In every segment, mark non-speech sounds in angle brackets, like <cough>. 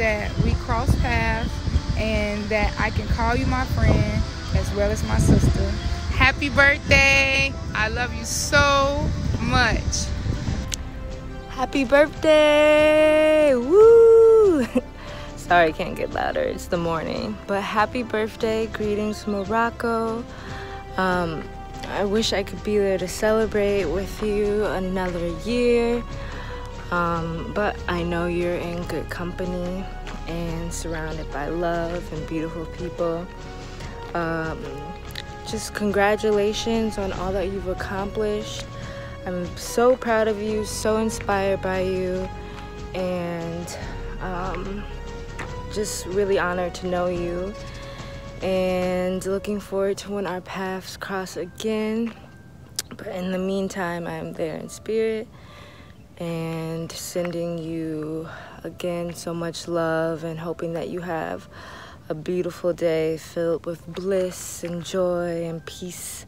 that we cross paths and that I can call you my friend as well as my sister. Happy birthday! I love you so much. Happy birthday! Woo! <laughs> Sorry, I can't get louder. It's the morning. But happy birthday. Greetings Morocco. Um, I wish I could be there to celebrate with you another year. Um, but I know you're in good company and surrounded by love and beautiful people. Um, just congratulations on all that you've accomplished. I'm so proud of you, so inspired by you, and um, just really honored to know you. And looking forward to when our paths cross again. But in the meantime, I'm there in spirit and sending you again so much love and hoping that you have a beautiful day filled with bliss and joy and peace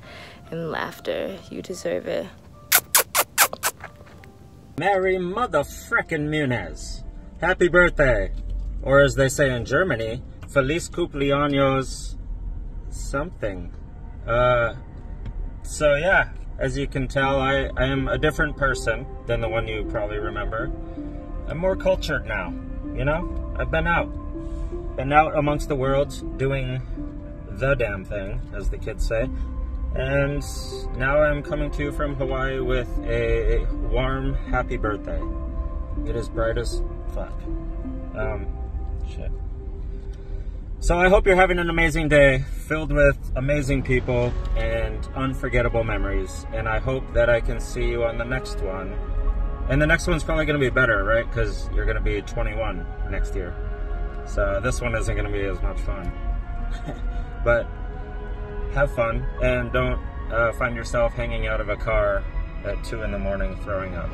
and laughter. You deserve it. Merry motherfrickin' Munez. Happy birthday. Or as they say in Germany, Feliz cumpleaños something. Uh, so yeah, as you can tell, I, I am a different person than the one you probably remember. I'm more cultured now, you know? I've been out. Been out amongst the world doing the damn thing, as the kids say. And now I'm coming to you from Hawaii with a warm, happy birthday. It is bright as fuck. Um, shit. So I hope you're having an amazing day filled with amazing people and unforgettable memories. And I hope that I can see you on the next one. And the next one's probably going to be better, right? Because you're going to be 21 next year. So this one isn't going to be as much fun. <laughs> but have fun and don't uh, find yourself hanging out of a car at 2 in the morning throwing up.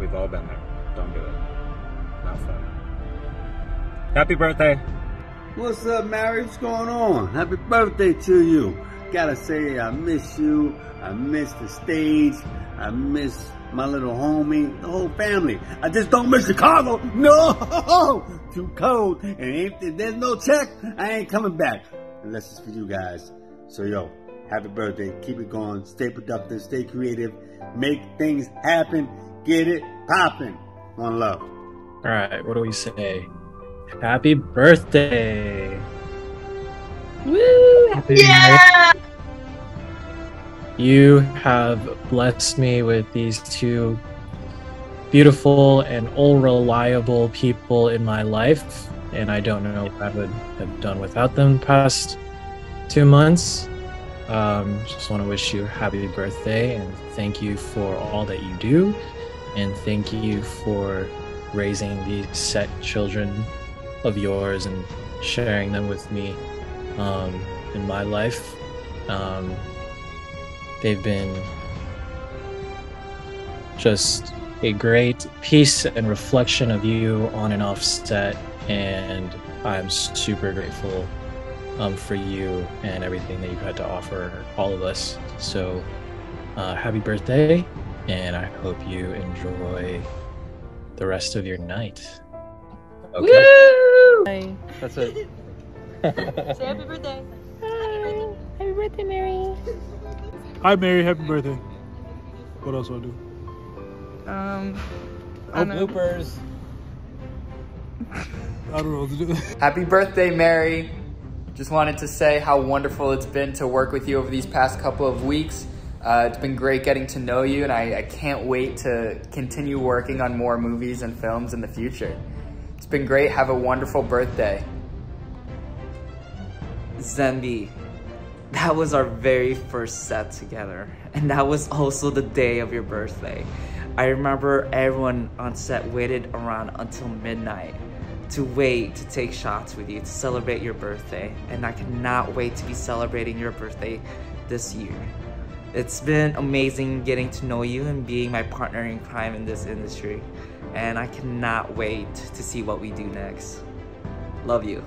We've all been there. Don't do it. Not fun. Happy birthday. What's up, Mary? What's going on? Happy birthday to you. Gotta say, I miss you. I miss the stage. I miss my little homie, the whole family. I just don't miss Chicago. No! <laughs> Too cold. And if there's no check, I ain't coming back. Unless it's for you guys. So, yo, happy birthday. Keep it going. Stay productive. Stay creative. Make things happen. Get it popping. One love. All right, what do we say? Happy birthday! Woo! Happy Yeah! You have blessed me with these two beautiful and all reliable people in my life, and I don't know what I would have done without them the past two months. Um, just want to wish you a happy birthday and thank you for all that you do, and thank you for raising these set children of yours and sharing them with me um, in my life. Um, they've been just a great piece and reflection of you on and off set, and I'm super grateful um, for you and everything that you've had to offer all of us. So, uh, happy birthday, and I hope you enjoy the rest of your night. Okay. Woo! That's it. <laughs> Say happy birthday. Hi. Happy birthday, Mary. Hi, Mary. Happy birthday. What else do I do? Um, Oh, bloopers. <laughs> I don't know what to do. Happy birthday, Mary. Just wanted to say how wonderful it's been to work with you over these past couple of weeks. Uh, it's been great getting to know you, and I, I can't wait to continue working on more movies and films in the future. It's been great. Have a wonderful birthday. Zendi, that was our very first set together, and that was also the day of your birthday. I remember everyone on set waited around until midnight to wait to take shots with you to celebrate your birthday, and I cannot wait to be celebrating your birthday this year. It's been amazing getting to know you and being my partner in crime in this industry, and I cannot wait to see what we do next. Love you.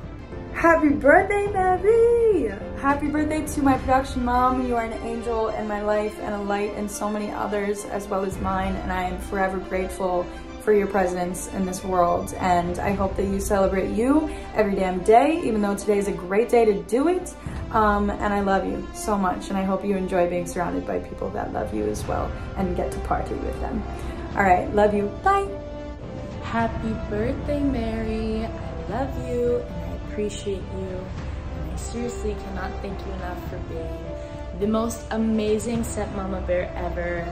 Happy birthday, Mary! Happy birthday to my production mom. You are an angel in my life and a light in so many others as well as mine, and I am forever grateful for your presence in this world. And I hope that you celebrate you every damn day, even though today is a great day to do it. Um, and I love you so much. And I hope you enjoy being surrounded by people that love you as well and get to party with them. All right, love you. Bye. Happy birthday, Mary. I love you and I appreciate you. And I seriously cannot thank you enough for being the most amazing stepmama bear ever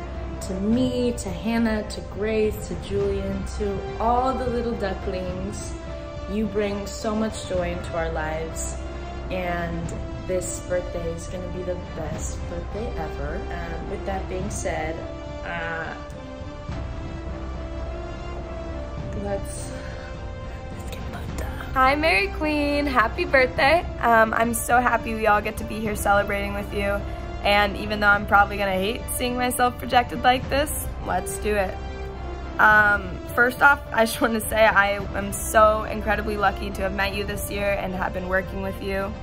to me, to Hannah, to Grace, to Julian, to all the little ducklings. You bring so much joy into our lives and this birthday is gonna be the best birthday ever. Um, with that being said, uh, let's, let's get fucked up. Hi, Mary Queen. Happy birthday. Um, I'm so happy we all get to be here celebrating with you. And even though I'm probably gonna hate seeing myself projected like this, let's do it. Um, first off, I just <laughs> want to say I am so incredibly lucky to have met you this year and have been working with you.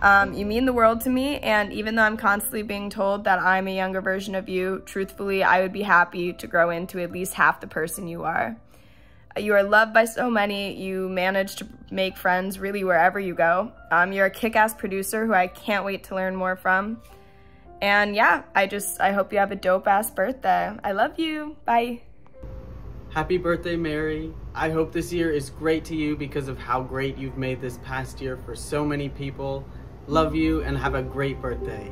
Um, you mean the world to me, and even though I'm constantly being told that I'm a younger version of you, truthfully, I would be happy to grow into at least half the person you are. You are loved by so many. You manage to make friends really wherever you go. Um, you're a kick-ass producer who I can't wait to learn more from. And yeah, I just, I hope you have a dope-ass birthday. I love you. Bye. Happy birthday, Mary. I hope this year is great to you because of how great you've made this past year for so many people. Love you and have a great birthday.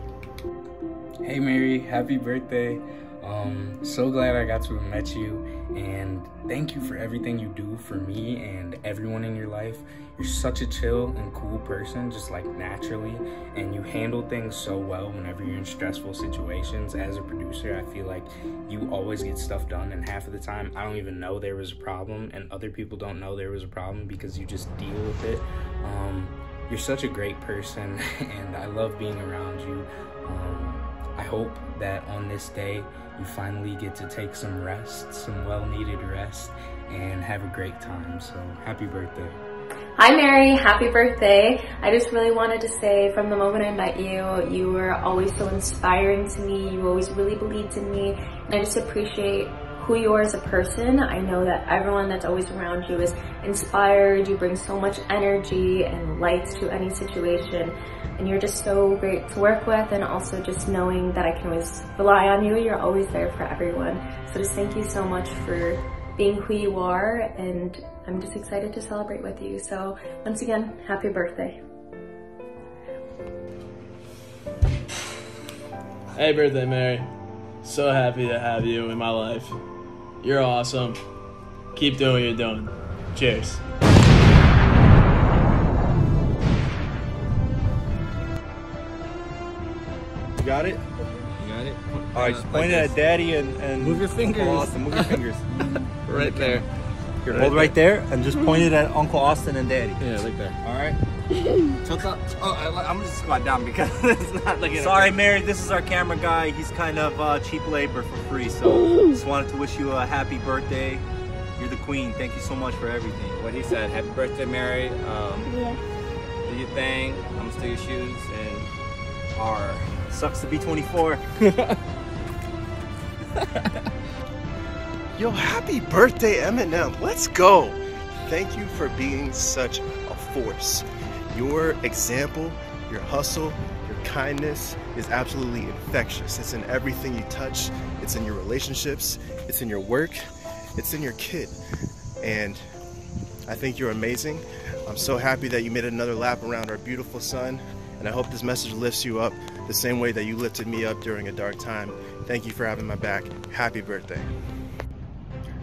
Hey, Mary. Happy birthday. Um, so glad I got to have met you, and thank you for everything you do for me and everyone in your life. You're such a chill and cool person, just like naturally, and you handle things so well whenever you're in stressful situations. As a producer, I feel like you always get stuff done, and half of the time, I don't even know there was a problem, and other people don't know there was a problem because you just deal with it. Um, you're such a great person, <laughs> and I love being around you. Um, I hope that on this day, you finally get to take some rest, some well needed rest, and have a great time. So, happy birthday. Hi Mary, happy birthday. I just really wanted to say from the moment I met you, you were always so inspiring to me. You always really believed in me. And I just appreciate who you are as a person. I know that everyone that's always around you is inspired. You bring so much energy and light to any situation. And you're just so great to work with and also just knowing that I can always rely on you. You're always there for everyone. So just thank you so much for being who you are and I'm just excited to celebrate with you. So once again, happy birthday. Hey birthday, Mary. So happy to have you in my life. You're awesome. Keep doing what you're doing. Cheers. You got it? You got it? All right, just point it at daddy and, and Move your fingers. Uncle Austin. Move your fingers. <laughs> Right there. Here, Right hold right there. there and just point it at Uncle Austin and daddy. Yeah, like that. All right. Tilt up. Oh, I, I'm just squat down because <laughs> it's not looking. Sorry, Mary. This is our camera guy. He's kind of uh, cheap labor for free, so just wanted to wish you a happy birthday. You're the queen. Thank you so much for everything. What he said. Happy birthday, Mary. Um, Yeah. do your thing. I'm gonna steal your shoes and. R. Sucks to be 24. <laughs> Yo, happy birthday, Eminem. Let's go. Thank you for being such a force. Your example, your hustle, your kindness is absolutely infectious. It's in everything you touch, it's in your relationships, it's in your work, it's in your kid. And I think you're amazing. I'm so happy that you made another lap around our beautiful sun. And I hope this message lifts you up the same way that you lifted me up during a dark time. Thank you for having my back. Happy birthday.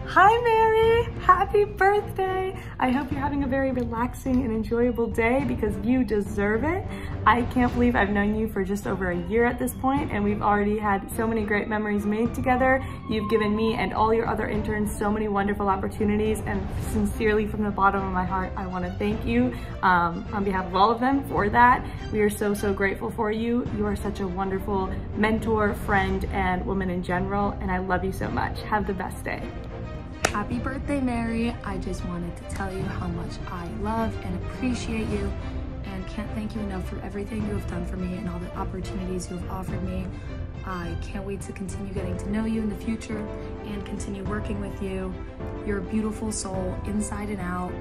Hi Mary, happy birthday. I hope you're having a very relaxing and enjoyable day because you deserve it. I can't believe I've known you for just over a year at this point and we've already had so many great memories made together. You've given me and all your other interns so many wonderful opportunities and sincerely from the bottom of my heart, I wanna thank you um, on behalf of all of them for that. We are so, so grateful for you. You are such a wonderful mentor, friend, and woman in general, and I love you so much. Have the best day. Happy birthday, Mary. I just wanted to tell you how much I love and appreciate you and can't thank you enough for everything you have done for me and all the opportunities you have offered me. I can't wait to continue getting to know you in the future and continue working with you. You're a beautiful soul, inside and out.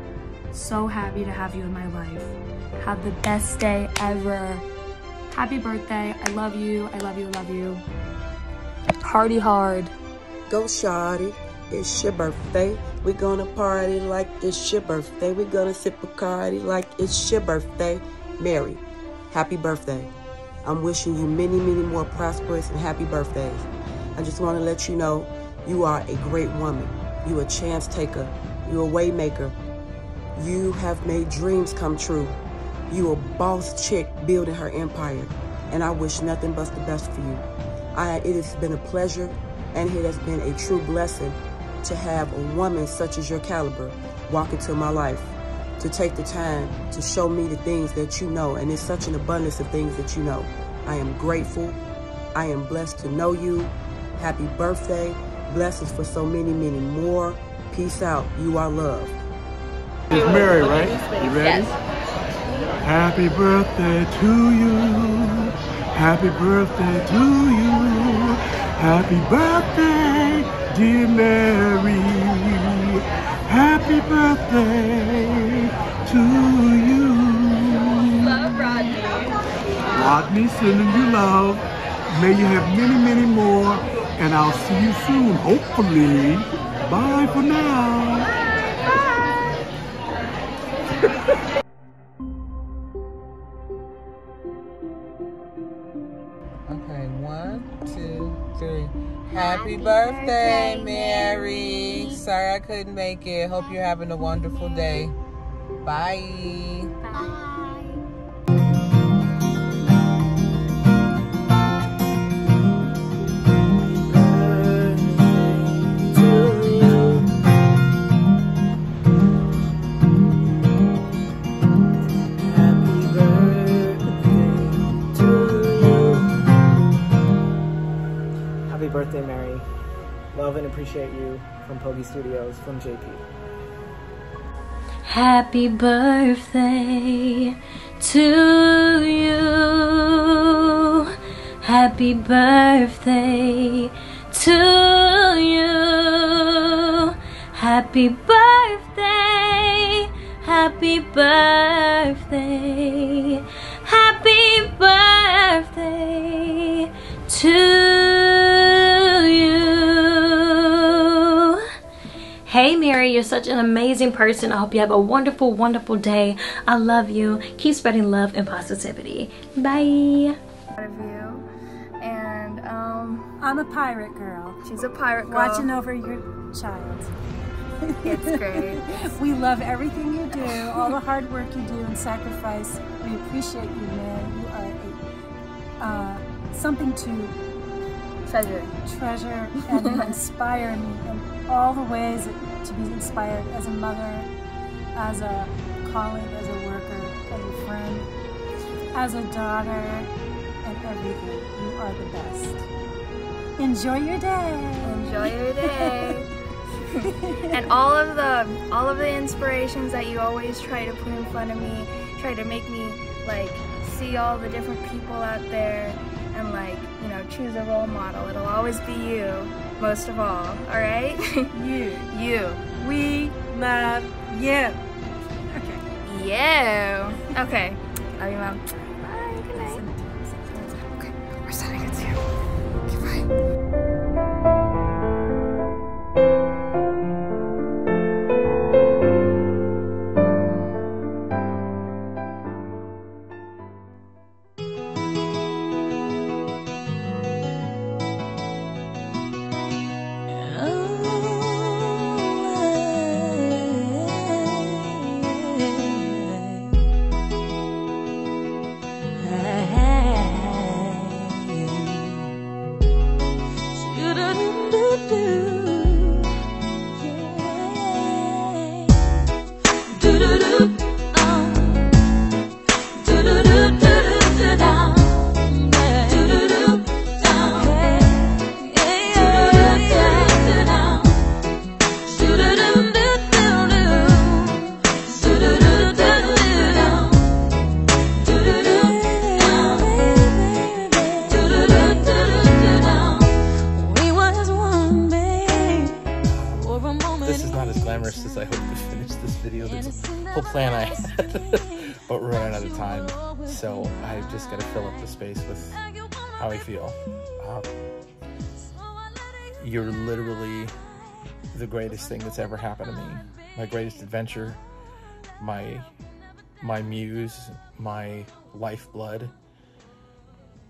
So happy to have you in my life. Have the best day ever. Happy birthday. I love you. I love you. Love you. Party hard. Go Shawty, it's your birthday. We're gonna party like it's your birthday. We're gonna sip Bacardi like it's your birthday. Mary, happy birthday. I'm wishing you many, many more prosperous and happy birthdays. I just want to let you know you are a great woman. You a chance taker. You a way maker. You have made dreams come true. You a boss chick building her empire. And I wish nothing but the best for you. I, it has been a pleasure and it has been a true blessing to have a woman such as your caliber walk into my life, to take the time to show me the things that you know, and it's such an abundance of things that you know. I am grateful. I am blessed to know you. Happy birthday. Blessings for so many, many more. Peace out. You are loved. It's Mary, right? You ready? Yes. Happy birthday to you. Happy birthday to you. Happy birthday, dear Mary. Happy birthday to you. Love Rodney. Rodney, sending you love. May you have many, many more. And I'll see you soon, hopefully. Bye for now. Okay, <laughs> Happy birthday, Mary. Sorry I couldn't make it. Hope you're having a wonderful day. Bye. Happy birthday, Mary. Love and appreciate you from Pogi Studios, from JP. Happy birthday to you. Happy birthday to you. Happy birthday. Happy birthday. Happy birthday to Hey Mary, you're such an amazing person. I hope you have a wonderful, wonderful day. I love you. Keep spreading love and positivity. Bye. And um, I'm a pirate girl. She's a pirate girl. Watching over your child. It's <laughs> great. we love everything you do, all the hard work you do and sacrifice. We appreciate you, man. You are a, uh, something to treasure, treasure, and <laughs> inspire me in all the ways to be inspired as a mother, as a colleague, as a worker, as a friend, as a daughter, and everything. You are the best. Enjoy your day. Enjoy your <laughs> day. and all of the all of the inspirations that you always try to put in front of me, try to make me like see all the different people out there and like, you know, choose a role model. It'll always be you, most of all, all right? <laughs> you. You. We love you. <laughs> Okay. You. Okay. Love you, Mom. So I just got to fill up the space with how I feel. Um, you're literally the greatest thing that's ever happened to me. My greatest adventure, my my muse, my lifeblood.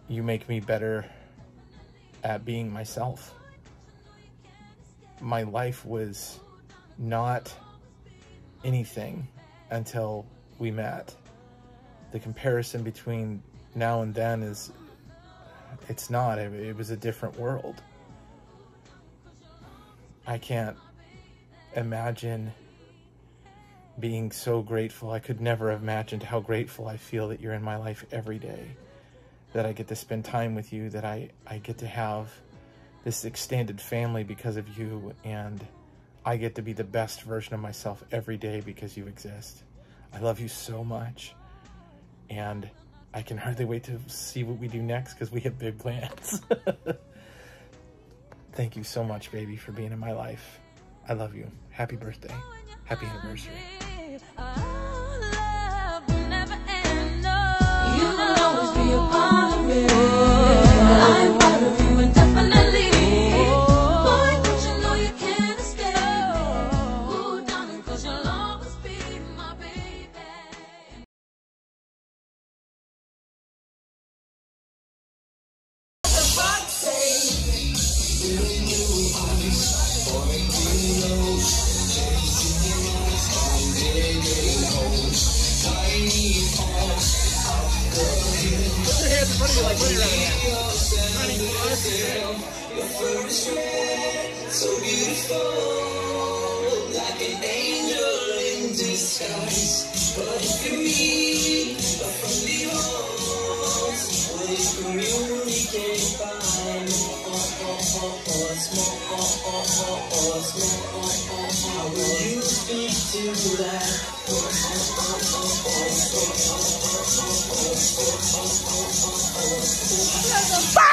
You make me better at being myself. My life was not anything until we met. The comparison between now and then is, it's not, it, it was a different world. I can't imagine being so grateful. I could never have imagined how grateful I feel that you're in my life every day, that I get to spend time with you, that I, I get to have this extended family because of you, and I get to be the best version of myself every day because you exist. I love you so much, and I can hardly wait to see what we do next because we have big plans. <laughs> Thank you so much, baby, for being in my life. I love you. Happy birthday. Happy anniversary. so beautiful, like an angel in disguise. But if you meet a friendly horse, which communicate by How will you speak to that? Fire!